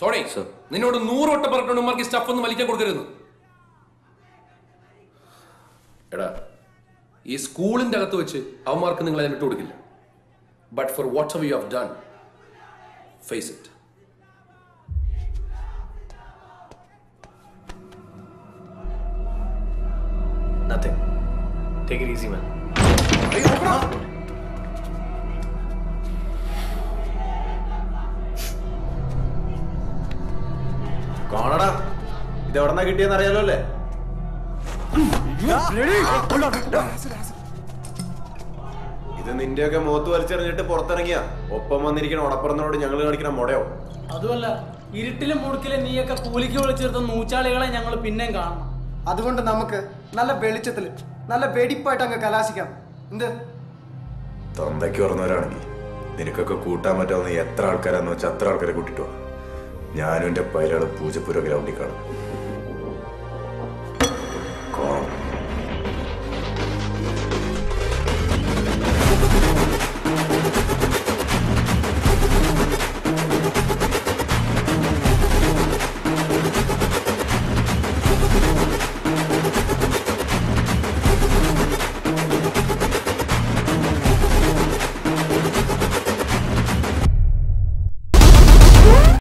Sorry നിന്നോട് നൂറ് വട്ടം പറഞ്ഞിട്ടുണ്ട് ഉമ്മർക്ക് സ്റ്റഫ് ഒന്നും വലിക്കാൻ കൊടുക്കരുത് എടാ ഈ സ്കൂളിന്റെ അകത്ത് വെച്ച് അവന്മാർക്ക് നിങ്ങൾ അതിനെ വിട്ടുകൊടുക്കില്ല. But for whatever you have done face it Nothing. Take it easy, man. ഇത് എവിടെന്നാ കിട്ടിയെന്ന് അറിയാലോ അല്ലേ ഇത് നിന്റെയൊക്കെ മുഖത്ത് വലിച്ചെറിഞ്ഞിട്ട് പുറത്തിറങ്ങിയ. ഒപ്പം വന്നിരിക്കണ ഉടപ്പുറന്നോട് ഞങ്ങൾ കാണിക്കണം മുടയോ? അതുമല്ല ഇരുട്ടിലും മുടുക്കിലും നീയൊക്കെ കൂലിക്ക് വിളിച്ചെടുത്ത നൂച്ചാളികളെ ഞങ്ങൾ പിന്നെയും കാണണം. അതുകൊണ്ട് നമുക്ക് നല്ല വെളിച്ചത്തിൽ നല്ല വെടിപ്പായിട്ട് അങ്ങ് കലാശിക്കാം. എന്ത്? തൊന്തയ്ക്ക് പറഞ്ഞവരാണെങ്കിൽ നിനക്കൊക്കെ കൂട്ടാൻ പറ്റാവുന്ന എത്ര ആൾക്കാരാന്ന് വെച്ചാൽ അത്ര ആൾക്കാരെ കൂട്ടിട്ടോ ഞാനും എന്റെ പൈരാൾ പൂജപ്പുര ഗ്രൗണ്ടിൽ കാണും.